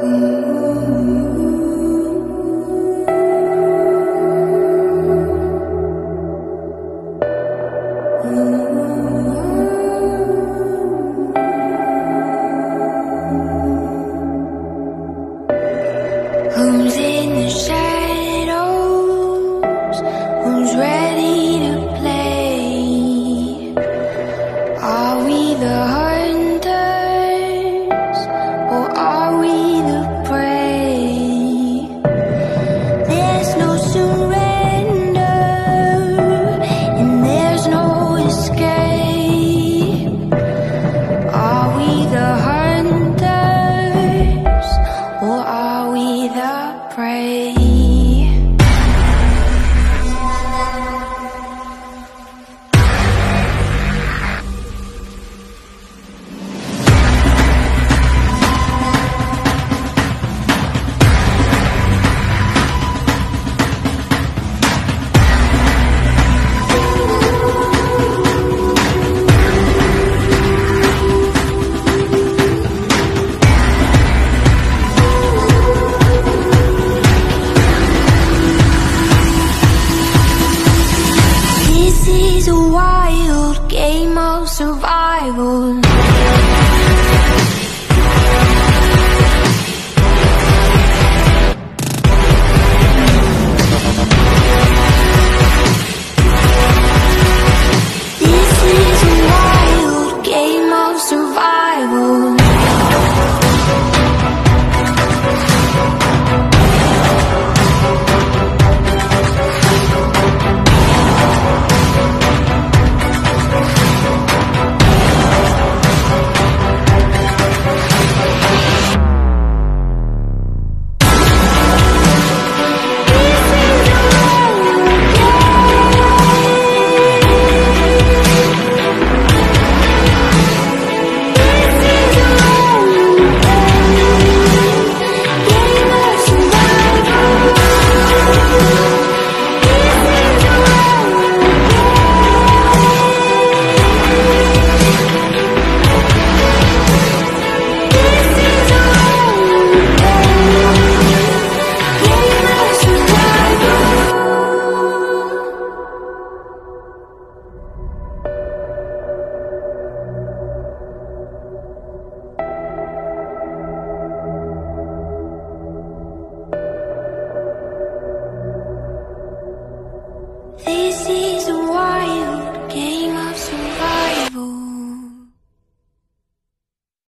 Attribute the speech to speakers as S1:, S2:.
S1: Thank a wild game of survival.